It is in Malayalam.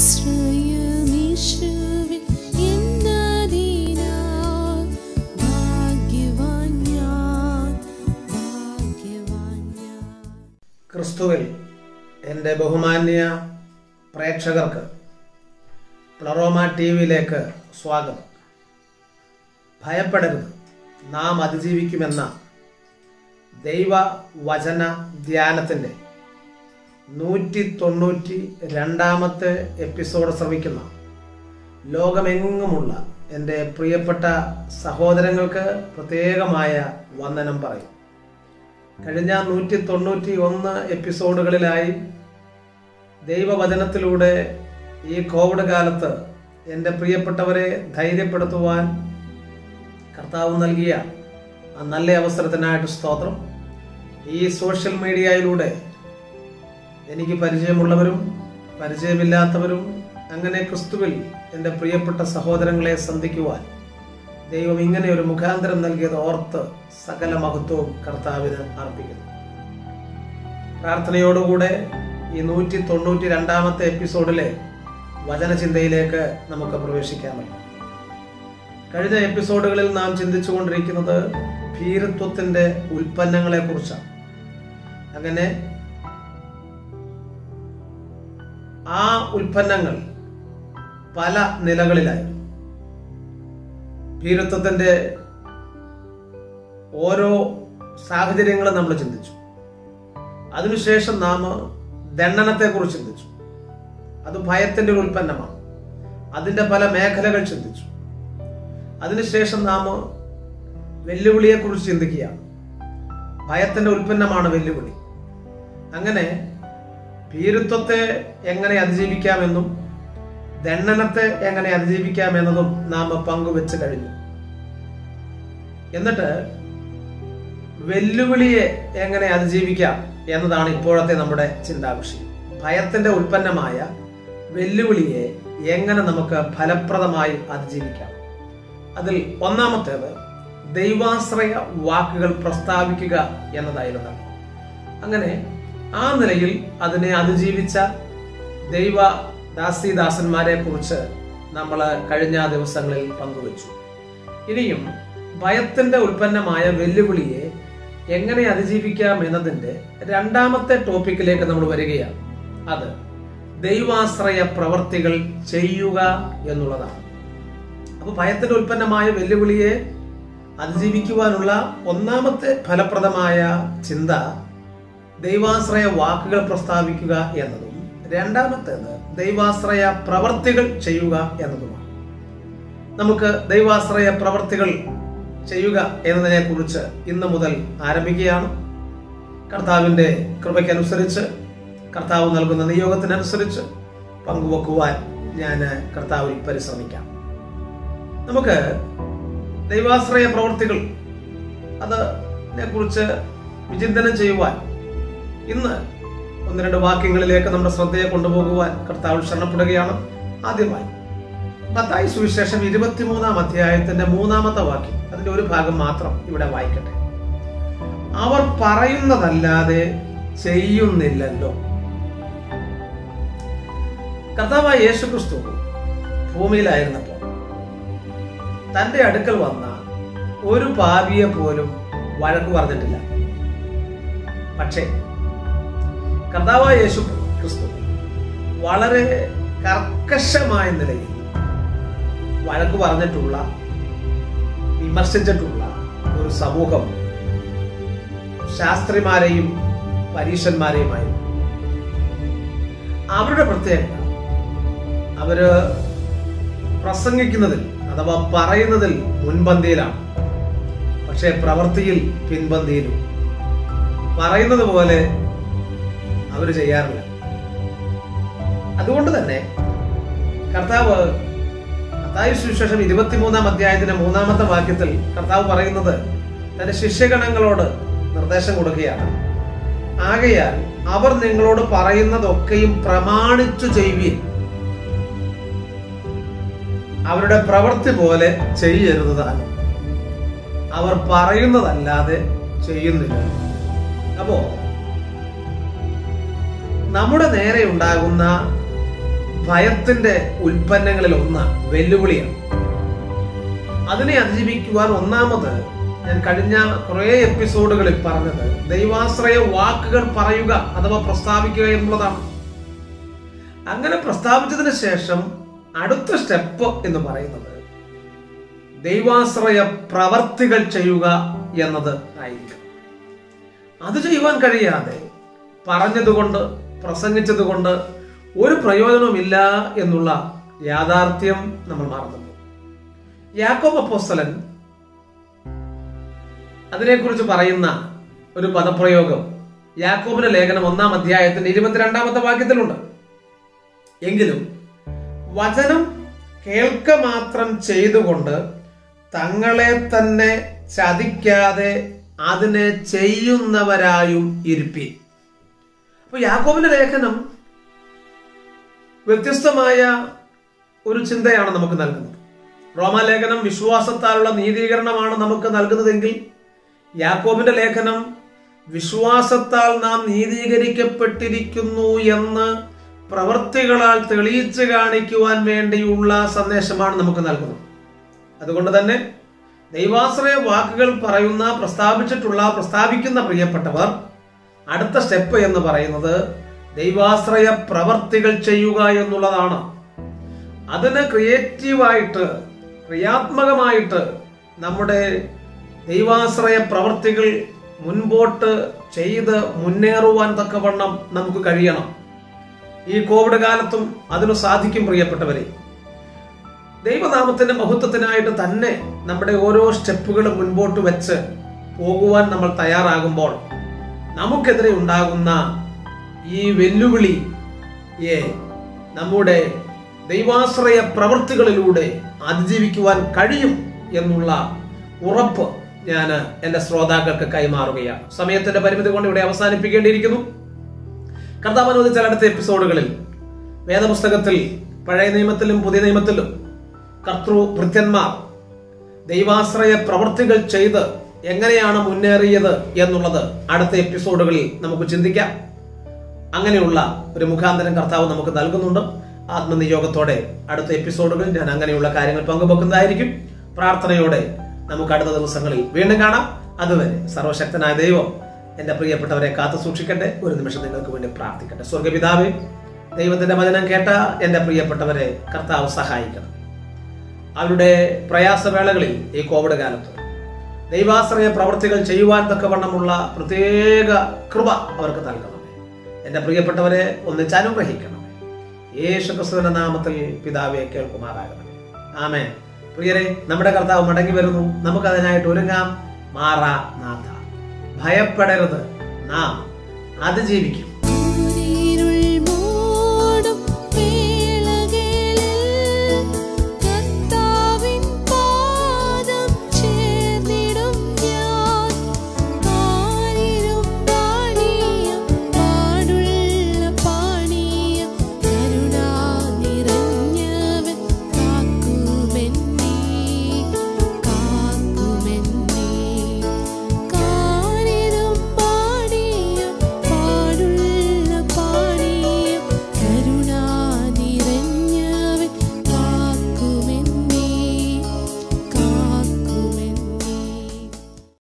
ക്രിസ്തുവിൽ എന്റെ ബഹുമാന്യ പ്രേക്ഷകർക്ക് പ്ലറോമ ടി വിയിലേക്ക് സ്വാഗതം. ഭയപ്പെടരുത്. നാം അതിജീവിക്കുമെന്ന ദൈവ വചന ധ്യാനത്തിന്റെ നൂറ്റി തൊണ്ണൂറ്റി രണ്ടാമത്തെ എപ്പിസോഡ് ശ്രമിക്കുന്ന ലോകമെങ്ങുമുള്ള എന്റെ പ്രിയപ്പെട്ട സഹോദരങ്ങൾക്ക് പ്രത്യേകമായ വന്ദനം പറയും. കഴിഞ്ഞ നൂറ്റി തൊണ്ണൂറ്റി ഒന്ന് എപ്പിസോഡുകളിലായി ദൈവവചനത്തിലൂടെ ഈ കോവിഡ് കാലത്ത് എന്റെ പ്രിയപ്പെട്ടവരെ ധൈര്യപ്പെടുത്തുവാൻ കർത്താവ് നൽകിയ ആ നല്ല അവസരത്തിനായിട്ട് സ്തോത്രം. ഈ സോഷ്യൽ മീഡിയയിലൂടെ എനിക്ക് പരിചയമുള്ളവരും പരിചയമില്ലാത്തവരും അങ്ങനെ ക്രിസ്തുവിൽ എന്റെ പ്രിയപ്പെട്ട സഹോദരങ്ങളെ സന്ധിക്കുവാൻ ദൈവം ഇങ്ങനെ ഒരു മുഖാന്തരം നൽകിയത് ഓർത്ത് സകല മഹത്വവും കർത്താവിന് അർപ്പിക്കുന്നു. പ്രാർത്ഥനയോടുകൂടെ ഈ നൂറ്റി തൊണ്ണൂറ്റി രണ്ടാമത്തെ എപ്പിസോഡിലെ വചനചിന്തയിലേക്ക് നമുക്ക് പ്രവേശിക്കാമല്ലോ. കഴിഞ്ഞ എപ്പിസോഡുകളിൽ നാം ചിന്തിച്ചുകൊണ്ടിരിക്കുന്നത് കൊണ്ടിരിക്കുന്നത് ഉൽപ്പന്നങ്ങളെ കുറിച്ചാണ് അങ്ങനെ ആ ഉൽപ്പന്നങ്ങൾ പല നിലകളിലായിരുന്നു. ഭീരത്വത്തിന്റെ ഓരോ സാഹചര്യങ്ങളും നമ്മൾ ചിന്തിച്ചു. അതിനുശേഷം നാം ദണ്ഡനത്തെ കുറിച്ച് ചിന്തിച്ചു. അത് ഭയത്തിന്റെ ഒരു ഉൽപ്പന്നമാണ്. അതിന്റെ പല മേഖലകൾ ചിന്തിച്ചു. അതിനുശേഷം നാം വെല്ലുവിളിയെ കുറിച്ച് ചിന്തിക്കുകയാണ്. ഭയത്തിന്റെ ഉൽപ്പന്നമാണ് വെല്ലുവിളി. അങ്ങനെ ഭീരുത്വത്തെ എങ്ങനെ അതിജീവിക്കാമെന്നും ദണ്ണനത്തെ എങ്ങനെ അതിജീവിക്കാമെന്നതും നാം പങ്കുവെച്ച് കഴിഞ്ഞു. എന്നിട്ട് വെല്ലുവിളിയെ എങ്ങനെ അതിജീവിക്കാം എന്നതാണ് ഇപ്പോഴത്തെ നമ്മുടെ ചിന്താവിഷയം. ഭയത്തിന്റെ ഉൽപ്പന്നമായ വെല്ലുവിളിയെ എങ്ങനെ നമുക്ക് ഫലപ്രദമായി അതിജീവിക്കാം. അതിൽ ഒന്നാമത്തേത് ദൈവാശ്രയ വാക്കുകൾ പ്രസ്താവിക്കുക എന്നതായിരുന്നു. അങ്ങനെ ആ നിലയിൽ അതിനെ അതിജീവിച്ച ദൈവ ദാസിദാസന്മാരെ കുറിച്ച് നമ്മൾ കഴിഞ്ഞ ദിവസങ്ങളിൽ പങ്കുവച്ചു. ഇനിയും ഭയത്തിന്റെ ഉൽപ്പന്നമായ വെല്ലുവിളിയെ എങ്ങനെ അതിജീവിക്കാം എന്നതിന്റെ രണ്ടാമത്തെ ടോപ്പിക്കിലേക്ക് നമ്മൾ വരികയാണ്. അത് ദൈവാശ്രയ പ്രവർത്തികൾ ചെയ്യുക എന്നുള്ളതാണ്. അപ്പൊ ഭയത്തിന്റെ ഉൽപ്പന്നമായ വെല്ലുവിളിയെ അതിജീവിക്കുവാനുള്ള ഒന്നാമത്തെ ഫലപ്രദമായ ചിന്ത ദൈവാശ്രയ വാക്കുകൾ പ്രസ്താവിക്കുക എന്നതും. രണ്ടാമത്തേത് ദൈവാശ്രയ പ്രവർത്തികൾ ചെയ്യുക എന്നതുമാണ്. നമുക്ക് ദൈവാശ്രയ പ്രവർത്തികൾ ചെയ്യുക എന്നതിനെ കുറിച്ച് ഇന്ന് മുതൽ ആരംഭിക്കുകയാണ്. കർത്താവിന്റെ കൃപയ്ക്കനുസരിച്ച് കർത്താവ് നൽകുന്ന നിയോഗത്തിനനുസരിച്ച് പങ്കുവെക്കുവാൻ ഞാൻ കർത്താവിൽ പരിശ്രമിക്കാം. നമുക്ക് ദൈവാശ്രയ പ്രവർത്തികൾ അതിനെ കുറിച്ച് വിചിന്തനം ചെയ്യുവാൻ ഇന്ന് ഒന്ന് രണ്ട് വാക്യങ്ങളിലേക്ക് നമ്മുടെ ശ്രദ്ധയെ കൊണ്ടുപോകുവാൻ കർത്താവ് ശരണപ്പെടുകയാണ്. ആദ്യമായി മത്തായി സുവിശേഷം ഇരുപത്തിമൂന്നാം അധ്യായത്തിന്റെ മൂന്നാമത്തെ വാക്യം. അതിന്റെ ഒരു ഭാഗം മാത്രം ഇവിടെ വായിക്കട്ടെ. അവർ പറയുന്നതല്ലാതെ ചെയ്യുന്നില്ലല്ലോ. കർത്താവായ യേശു ക്രിസ്തു ഭൂമിയിലായിരുന്നപ്പോൾ തന്റെ അടുക്കൽ വന്ന ഒരു പാപിയെ പോലും വഴക്ക് പറഞ്ഞിട്ടില്ല. പക്ഷേ കർത്താവായ യേശു ക്രിസ്തു വളരെ കർക്കശമായ നിലയിൽ വഴക്ക് പറഞ്ഞിട്ടുള്ള വിമർശിച്ചിട്ടുള്ള ഒരു സമൂഹം ശാസ്ത്രിമാരെയും പരീക്ഷന്മാരെയുമായി അവരുടെ പ്രത്യേകത അവർ പ്രസംഗിക്കുന്നതിൽ അഥവാ പറയുന്നതിൽ മുൻപന്തിയിലാണ്. പക്ഷേ പ്രവൃത്തിയിൽ പിൻപന്തിയിലും. പറയുന്നത് പോലെ അവർ ചെയ്യാറില്ല. അതുകൊണ്ട് തന്നെ കർത്താവ് കർത്താവ് സുവിശേഷം ഇരുപത്തിമൂന്നാം അധ്യായത്തിന്റെ മൂന്നാമത്തെ വാക്യത്തിൽ കർത്താവ് പറയുന്നത് തന്റെ ശിഷ്യഗണങ്ങളോട് നിർദ്ദേശം കൊടുക്കുകയാണ്. ആകയാൽ അവർ നിങ്ങളോട് പറയുന്നതൊക്കെയും പ്രമാണിച്ചു ചെയ്യുവീൻ. അവരുടെ പ്രവൃത്തി പോലെ ചെയ്യരുതാണ് അവർ പറയുന്നതല്ലാതെ ചെയ്യുന്നില്ല. അപ്പോ നമ്മുടെ നേരെ ഉണ്ടാകുന്ന ഭയത്തിന്റെ ഉൽപ്പന്നങ്ങളിൽ ഒന്ന് വെല്ലുവിളിയാണ്. അതിനെ അതിജീവിക്കുവാൻ ഒന്നാമത് ഞാൻ കഴിഞ്ഞ കുറേ എപ്പിസോഡുകളിൽ പറഞ്ഞത് ദൈവാശ്രയ വാക്കുകൾ പറയുക അഥവാ പ്രസ്താവിക്കുക എന്നുള്ളതാണ്. അങ്ങനെ പ്രസ്താവിച്ചതിന് ശേഷം അടുത്ത സ്റ്റെപ്പ് എന്ന് പറയുന്നത് ദൈവാശ്രയ പ്രവർത്തികൾ ചെയ്യുക എന്നത് ആയിരിക്കും. അത് ചെയ്യുവാൻ കഴിയാതെ പറഞ്ഞതുകൊണ്ട് പ്രസംഗിച്ചതുകൊണ്ട് ഒരു പ്രയോജനവുമില്ല എന്നുള്ള യാഥാർത്ഥ്യം നമ്മൾ മറന്നു. യാക്കോബ് അപ്പോസ്തലൻ അതിനെക്കുറിച്ച് പറയുന്ന ഒരു പദപ്രയോഗം യാക്കോബിന്റെ ലേഖനം ഒന്നാം അധ്യായത്തിന്റെ ഇരുപത്തിരണ്ടാമത്തെ വാക്യത്തിലുണ്ട്. എങ്കിലും വചനം കേൾക്ക മാത്രം ചെയ്തുകൊണ്ട് തങ്ങളെ തന്നെ ചതിക്കാതെ അതിനെ ചെയ്യുന്നവരായും ഇരുപ്പി അപ്പൊ യാക്കോബിന്റെ ലേഖനം വ്യത്യസ്തമായ ഒരു ചിന്തയാണ് നമുക്ക് നൽകുന്നത്. റോമാലേഖനം വിശ്വാസത്താലുള്ള നീതീകരണമാണ് നമുക്ക് നൽകുന്നതെങ്കിൽ യാക്കോബിന്റെ ലേഖനം വിശ്വാസത്താൽ നാം നീതീകരിക്കപ്പെട്ടിരിക്കുന്നു എന്ന് പ്രവൃത്തികളാൽ തെളിയിച്ചു കാണിക്കുവാൻ വേണ്ടിയുള്ള സന്ദേശമാണ് നമുക്ക് നൽകുന്നത്. അതുകൊണ്ട് തന്നെ ദൈവാശ്രയ വാക്കുകൾ പറയുന്ന പ്രസ്താവിച്ചിട്ടുള്ള പ്രസ്താവിക്കുന്ന പ്രിയപ്പെട്ടവർ അടുത്ത സ്റ്റെപ്പ് എന്ന് പറയുന്നത് ദൈവാശ്രയ പ്രവർത്തികൾ ചെയ്യുക എന്നുള്ളതാണ്. അതിന് ക്രിയേറ്റീവായിട്ട് ക്രിയാത്മകമായിട്ട് നമ്മുടെ ദൈവാശ്രയ പ്രവർത്തികൾ മുൻപോട്ട് ചെയ്ത് മുന്നേറുവാൻ തക്കവണ്ണം നമുക്ക് കഴിയണം. ഈ കോവിഡ് കാലത്തും അതിനു സാധിക്കും പ്രിയപ്പെട്ടവരെ. ദൈവനാമത്തിന്റെ മഹത്വത്തിനായിട്ട് തന്നെ നമ്മുടെ ഓരോ സ്റ്റെപ്പുകളും മുൻപോട്ട് വെച്ച് പോകുവാൻ നമ്മൾ തയ്യാറാകുമ്പോൾ നമുക്കെതിരെ ഉണ്ടാകുന്ന ഈ വെല്ലുവിളിയെ നമ്മുടെ ദൈവാശ്രയ പ്രവൃത്തികളിലൂടെ അതിജീവിക്കുവാൻ കഴിയും എന്നുള്ള ഉറപ്പ് ഞാൻ എന്റെ ശ്രോതാക്കൾക്ക് കൈമാറുകയാണ്. സമയത്തിന്റെ പരിമിതി കൊണ്ട് ഇവിടെ അവസാനിപ്പിക്കേണ്ടിയിരിക്കുന്നു. കർത്താവ് അനുവദിച്ച അടുത്ത എപ്പിസോഡുകളിൽ വേദപുസ്തകത്തിൽ പഴയ നിയമത്തിലും പുതിയ നിയമത്തിലും കർത്തൃ ഭൃത്യന്മാർ ദൈവാശ്രയ പ്രവൃത്തികൾ ചെയ്ത് എങ്ങനെയാണ് മുന്നേറിയത് എന്നുള്ളത് അടുത്ത എപ്പിസോഡുകളിൽ നമുക്ക് ചിന്തിക്കാം. അങ്ങനെയുള്ള ഒരു മുഖാന്തരം കർത്താവ് നമുക്ക് നൽകുന്നുണ്ട്. ആത്മനിയോഗത്തോടെ അടുത്ത എപ്പിസോഡുകളിൽ ഞാൻ അങ്ങനെയുള്ള കാര്യങ്ങൾ പങ്കുവെക്കുന്നതായിരിക്കും. പ്രാർത്ഥനയോടെ നമുക്ക് അടുത്ത ദിവസങ്ങളിൽ വീണ്ടും കാണാം. അതുവരെ സർവശക്തനായ ദൈവം എന്റെ പ്രിയപ്പെട്ടവരെ കാത്തു സൂക്ഷിക്കട്ടെ. ഒരു നിമിഷം നിങ്ങൾക്ക് വേണ്ടി പ്രാർത്ഥിക്കട്ടെ. സ്വർഗപിതാവേ ദൈവത്തിന്റെ വചനം കേട്ട എന്റെ പ്രിയപ്പെട്ടവരെ കർത്താവ് സഹായിക്കണം അവരുടെ പ്രയാസവേളകളിൽ ഈ കോവിഡ് കാലത്ത് ദൈവാശ്രയ പ്രവർത്തികൾ ചെയ്യുവാൻ തക്കവണ്ണമുള്ള പ്രത്യേക കൃപ അവർക്ക് നൽകണമേ. എന്റെ പ്രിയപ്പെട്ടവരെ ഒന്നിച്ച് അനുഗ്രഹിക്കണം യേശു ക്രിസ്തുവിന്റെ നാമത്തിൽ പിതാവെ കേൾക്കുമാറാകണമേ. ആമേ പ്രിയരെ നമ്മുടെ കർത്താവ് മടങ്ങി വരുന്നു. നമുക്ക് അതിനായിട്ട് ഒരുങ്ങാം. മാറാ നാഥ. ഭയപ്പെടരുത്. നാം അതിജീവിക്കും.